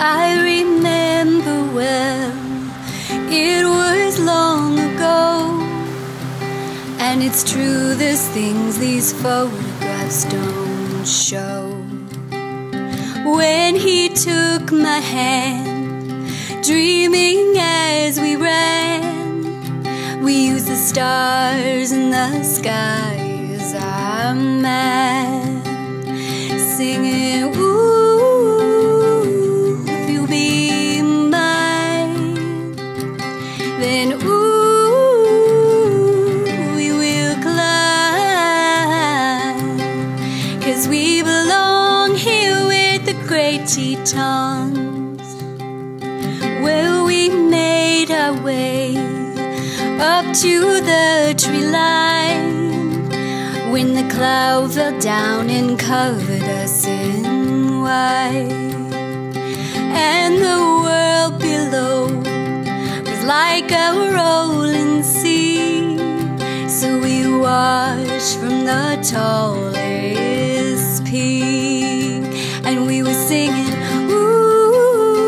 I remember well, it was long ago. And it's true, there's things these photographs don't show. When he took my hand, dreaming as we ran, we used the stars in the our map, then ooh, we will climb, cause we belong here with the great Tetons, where we made our way up to the tree line. When the cloud fell down and covered us in white, and the world below like a rolling sea. So we watched from the tallest peak, and we were singing, Ooh,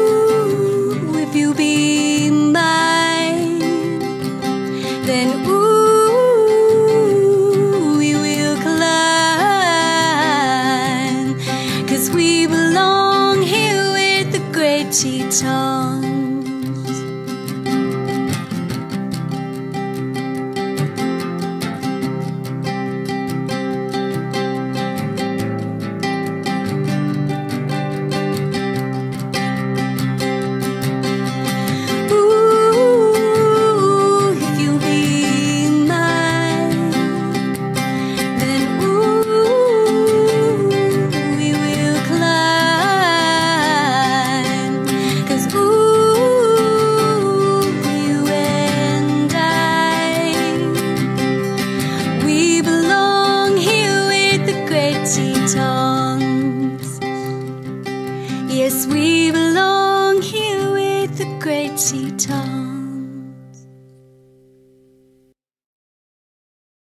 if you be mine, then ooh, we will climb. Cause we belong here with the great Tetons. Yes, we belong here with the great Tetons.